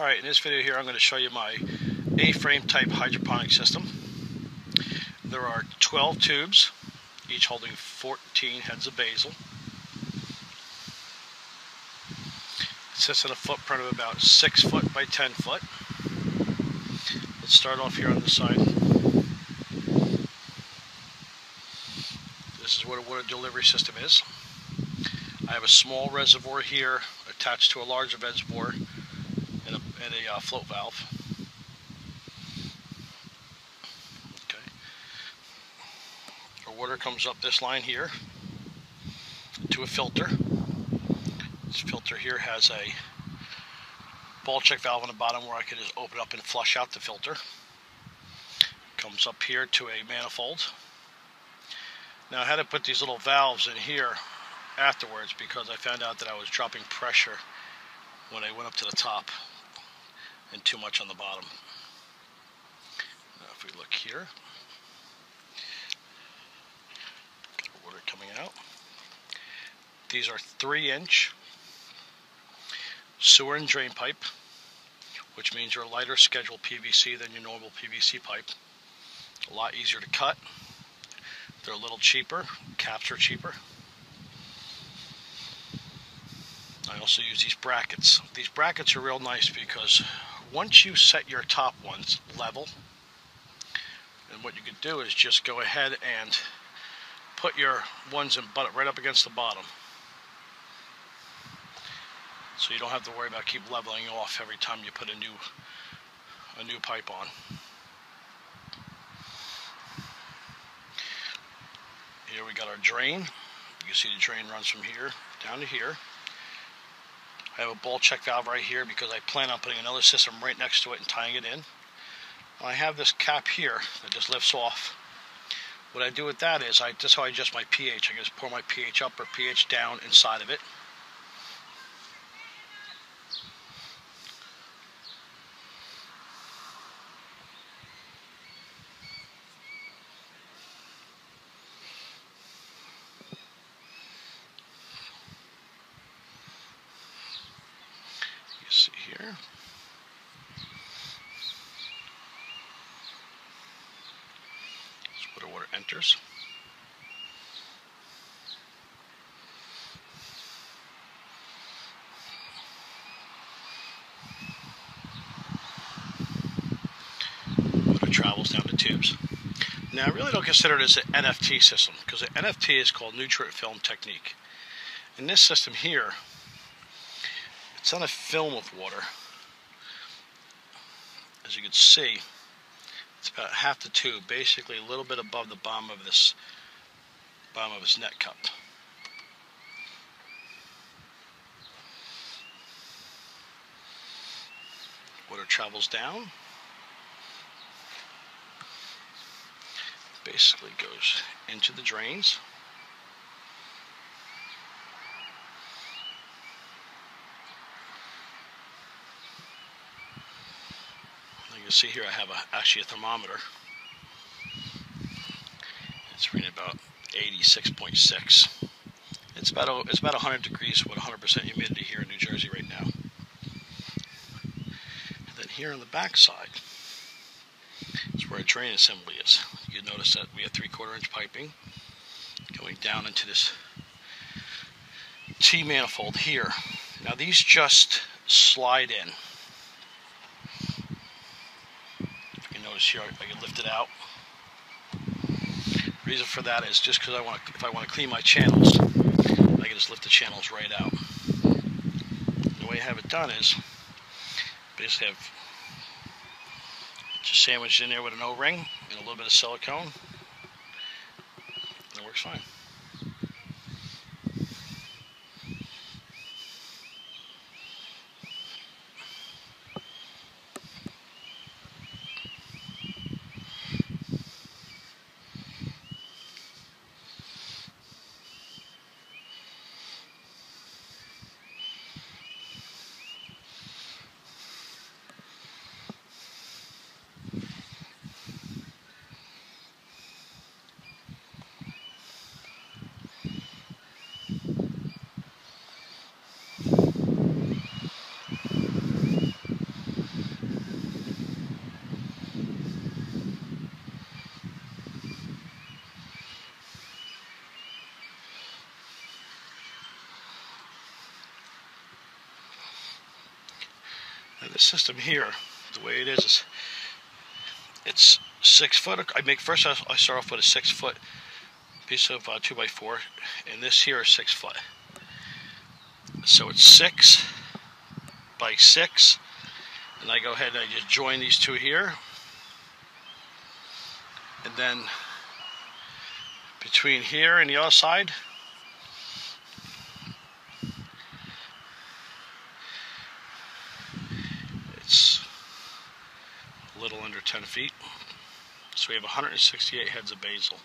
Alright, in this video here I'm going to show you my A-frame type hydroponic system. There are 12 tubes, each holding 14 heads of basil. It sits in a footprint of about 6 foot by 10 foot. Let's start off here on the side. This is what a water delivery system is. I have a small reservoir here attached to a larger reservoir and a, uh, float valve. Okay. Our water comes up this line here to a filter. This filter here has a ball check valve on the bottom where I can just open up and flush out the filter. Comes up here to a manifold. Now I had to put these little valves in here afterwards because I found out that I was dropping pressure when I went up to the top and too much on the bottom. Now if we look here, water coming out. These are three inch sewer and drain pipe, which means you're a lighter schedule PVC than your normal PVC pipe. A lot easier to cut. They're a little cheaper. Caps are cheaper. I also use these brackets. These brackets are real nice because once you set your top ones level, and what you can do is just go ahead and put your ones and butt it right up against the bottom. So you don't have to worry about keep leveling off every time you put a new a new pipe on. Here we got our drain. You can see the drain runs from here down to here. I have a ball check valve right here because I plan on putting another system right next to it and tying it in. I have this cap here that just lifts off. What I do with that is, I this is how I adjust my pH. I just pour my pH up or pH down inside of it. see here. That's where the water enters. Water travels down the tubes. Now, I really don't consider this an NFT system because the NFT is called nutrient film technique. In this system here, it's on a film of water. As you can see, it's about half the tube, basically a little bit above the bottom of this bottom of this net cup. Water travels down. Basically goes into the drains. Can see here I have a, actually a thermometer. It's reading about 86.6. It's about a, it's about 100 degrees with 100% humidity here in New Jersey right now. And then here on the back side is where a drain assembly is. You notice that we have three quarter inch piping going down into this T manifold here. Now these just slide in. Here, I can lift it out. Reason for that is just because I want to, if I want to clean my channels, I can just lift the channels right out. The way I have it done is, basically have just sandwiched in there with an O-ring and a little bit of silicone. And it works fine. The system here, the way it is, is it's six foot. I make first. I start off with a six foot piece of uh, two by four, and this here is six foot. So it's six by six, and I go ahead and I just join these two here, and then between here and the other side. It's a little under 10 feet. So we have 168 heads of basil.